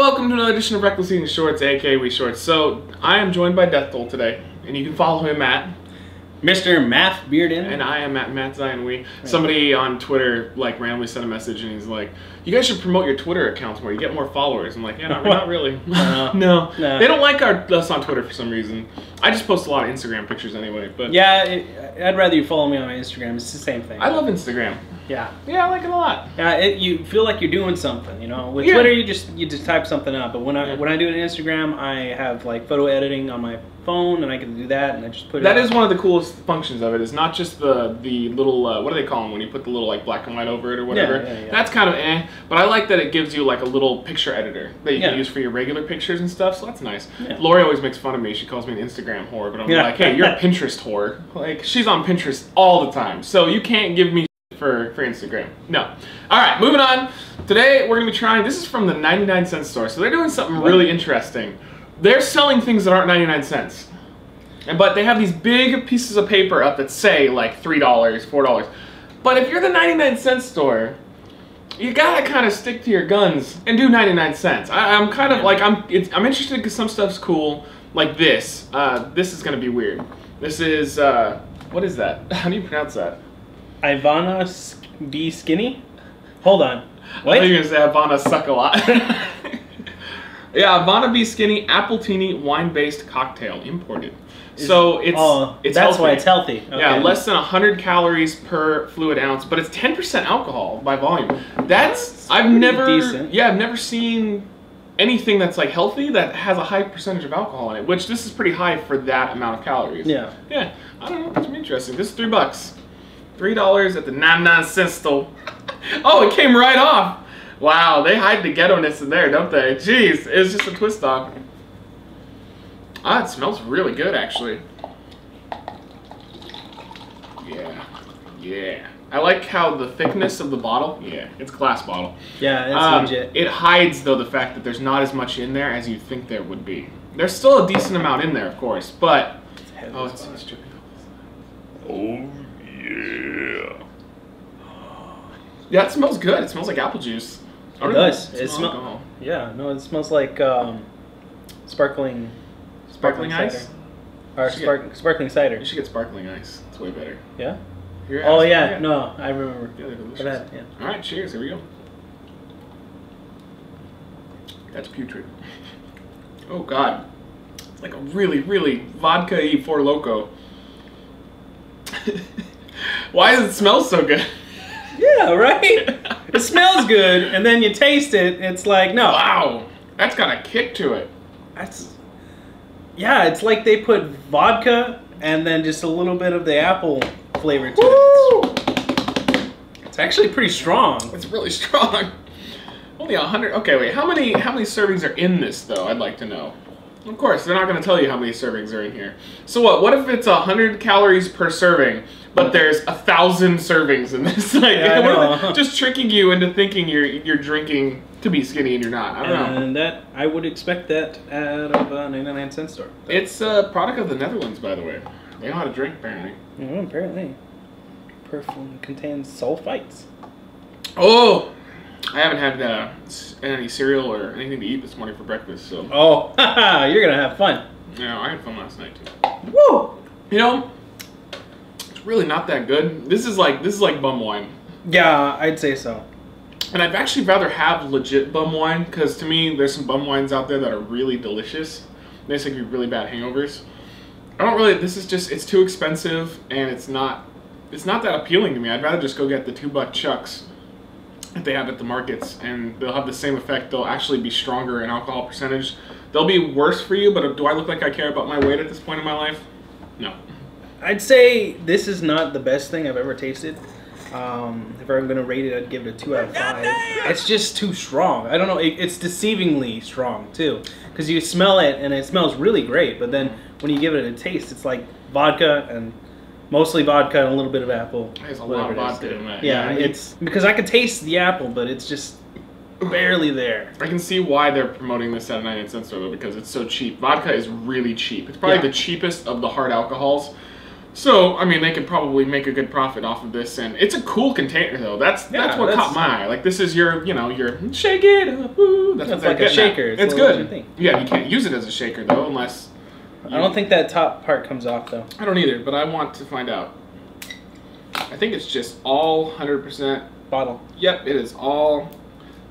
welcome to another edition of Wreckless Eating Shorts, aka We Shorts. So, I am joined by Deathtoll today, and you can follow him at, Mr. Maf Bearden. and I am at Matt Zion We. Somebody on Twitter, like, randomly sent a message, and he's like, you guys should promote your Twitter accounts more, you get more followers. I'm like, yeah, no, not really. No. no. No. They don't like our, us on Twitter for some reason. I just post a lot of Instagram pictures anyway, but yeah, it, I'd rather you follow me on my Instagram. It's the same thing. I love Instagram. yeah. Yeah, I like it a lot. Yeah, it, you feel like you're doing something, you know. With Yeah. Twitter, you just you just type something up. But when I Yeah. when I do an Instagram, I have like photo editing on my phone, and I can do that, and I just put it. That is one of the coolest functions of it. it. Is not just the the little uh, what do they call them when you put the little like black and white over it or whatever. Yeah, yeah, yeah. That's kind of eh, but I like that it gives you like a little picture editor that you Yeah. can use for your regular pictures and stuff. So that's nice. Yeah. Lori always makes fun of me. She calls me an Instagram whore, but I'm Yeah. like, hey, you're a Pinterest whore. Like she's on Pinterest all the time, so you can't give me for for Instagram. No. All right, moving on. Today we're gonna be trying. This is from the 99 cent store, so they're doing something really interesting. They're selling things that aren't 99 cents. And but they have these big pieces of paper up that say like three dollars, four dollars. But if you're the 99 cent store, you gotta kind of stick to your guns and do 99 cents. I, I'm kind of like I'm. It's, I'm interested because some stuff's cool, like this. Uh, this is gonna be weird. This is uh, what is that? How do you pronounce that? Ivana B Skinny. Hold on. I What? thought you were gonna say Ivana suck a lot. yeah, Ivana B Skinny Appletini wine-based cocktail imported. So it's oh, it's that's why it's healthy. Yeah, less than 100 calories per fluid ounce, but it's 10% alcohol by volume. That's, That's I've never decent. yeah, I've never seen anything that's like healthy that has a high percentage of alcohol in it, which this is pretty high for that amount of calories. Yeah. Yeah, I don't know, it's interesting. This is 3 bucks. $3 at the 99 cent store. Oh, it came right off. Wow, they hide the ghetto-ness in there, don't they? Jeez, it was just a twist off. Ah, it smells really good, actually. Yeah, yeah. I like how the thickness of the bottle. Yeah, it's a glass bottle. Yeah, it's Um, legit. It hides though the fact that there's not as much in there as you think there would be. There's still a decent amount in there, of course, but heavy oh, it's, fuck. it's dripping. Oh yeah. Yeah, it smells good. It smells like apple juice. It does. It smells smell- Yeah, no, it smells like um, sparkling, Sparkling cider. ice. or Should get- sparkling cider. You should get sparkling ice. It's way better. Yeah. Oh yeah, no, I remember. Yeah, they're delicious. that, yeah. All right, cheers. Here we go. That's putrid. Oh God, it's like a really, really vodka-y Four Loco. Why does it smell so good? Yeah, right. it smells good, and then you taste it. It's like no, Wow, that's got a kick to it. that's yeah. It's like they put vodka and then just a little bit of the apple flavor to it. It's actually pretty strong. It's really strong. Only a hundred. Okay, wait. How many? How many servings are in this, though? I'd like to know. Of course, they're not going to tell you how many servings are in here. So what? What if it's a hundred calories per serving, but there's a thousand servings in this? Like, Yeah, just tricking you into thinking you're you're drinking to be skinny and you're not. I don't know. And that I would expect that out of a 99 cent store. It's a product of the Netherlands, by the way. They know how to drink, apparently. Mm, apparently, perfume contains sulfites. Oh, I haven't had uh, any cereal or anything to eat this morning for breakfast, so Oh, you're gonna have fun. yeah, I had fun last night too. Woo! You know, it's really not that good. This is like this is like bum wine, Yeah, I'd say so. And I'd actually rather have legit bum wine because to me, there's some bum wines out there that are really delicious. They just give really bad hangovers. I don't really. This is just it's too expensive and it's not it's not that appealing to me. I'd rather just go get the two buck chucks that they have at the markets, and they'll have the same effect. They'll actually be stronger in alcohol percentage. They'll be worse for you, but do I look like I care about my weight at this point in my life? No. I'd say this is not the best thing I've ever tasted. Um, if I'm gonna rate it, I'd give it a two out of five. It's just too strong. I don't know. It, it's deceivingly strong too, because you smell it and it smells really great, but then when you give it a taste, it's like vodka and mostly vodka and a little bit of apple. There's a lot of vodka in that. Yeah, Yeah. it's because I could taste the apple, but it's just barely there. I can see why they're promoting this at a 99 cent though, because it's so cheap. Vodka is really cheap. It's probably Yeah. the cheapest of the hard alcohols, So, I mean, they could probably make a good profit off of this, and it's a cool container though. That's Yeah, that's what that's- caught my eye. Like, this is your, you know, your shake it. Ooh, that's what they're like a shaker. It's It's good. thing. Yeah, you can't use it as a shaker though, unless I don't think that top part comes off though. I don't either. But I want to find out. I think it's just all hundred percent. Bottle. Yep, it is all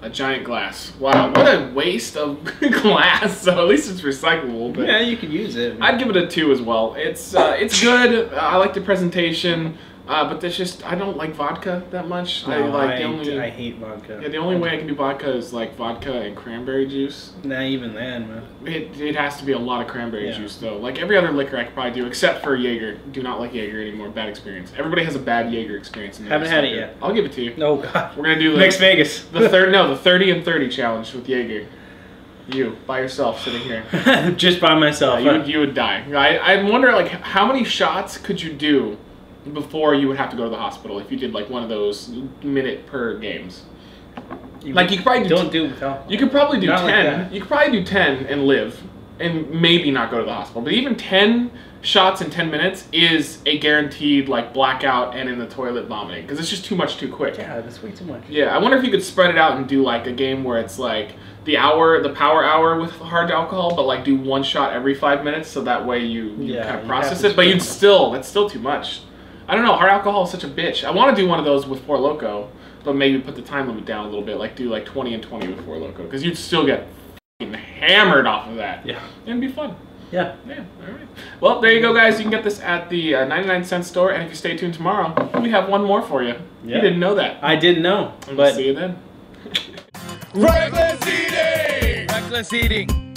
a giant glass. Wow, what a waste of glass. So at least it's recyclable. But Yeah, you could use it. I'd give it a two as well. It's uh, it's good. I like the presentation, uh, but there's just I don't like vodka that much. I No, like I, the only I hate vodka. yeah, the only way I can do vodka is like vodka and cranberry juice. Not even then, man. It, it has to be a lot of cranberry Yeah. juice though. Like every other liquor I could probably do except for Jaeger. Do not like Jaeger anymore. Bad experience. Everybody has a bad Jaeger experience. In Haven't had it yet. I'll give it to you. No God. We're gonna do the Next Vegas. the third no the thirty and thirty challenge with Jaeger. You by yourself sitting here. Just by myself. Yeah, you, huh? you would die. I, I wonder, like, how many shots could you do before you would have to go to the hospital if you did like one of those minute per games? You Like, you could probably do don't do no. You could probably do Not ten. that. you could probably do ten and live, and maybe not go to the hospital. But even ten shots in ten minutes is a guaranteed like blackout and in the toilet vomiting because it's just too much too quick. Yeah, that's way too much. Yeah, I wonder if you could spread it out and do like a game where it's like the hour, the power hour with hard alcohol, but like do one shot every five minutes, so that way you, you Yeah, kind of process it. But you'd still, that's still too much. I don't know. Hard alcohol is such a bitch. I want to do one of those with Four Loco, but maybe put the time limit down a little bit, like do like twenty and twenty with Four Loco, because you'd still get f***ing hammered off of that. Yeah. it'd be fun. Yeah. Yeah, all right. Well, there you go, guys. You can get this at the uh, 99 cent store, and if you stay tuned tomorrow, we have one more for you. Yeah. You didn't know that. I didn't know, And we'll but see you then. Wreckless eating! Wreckless eating!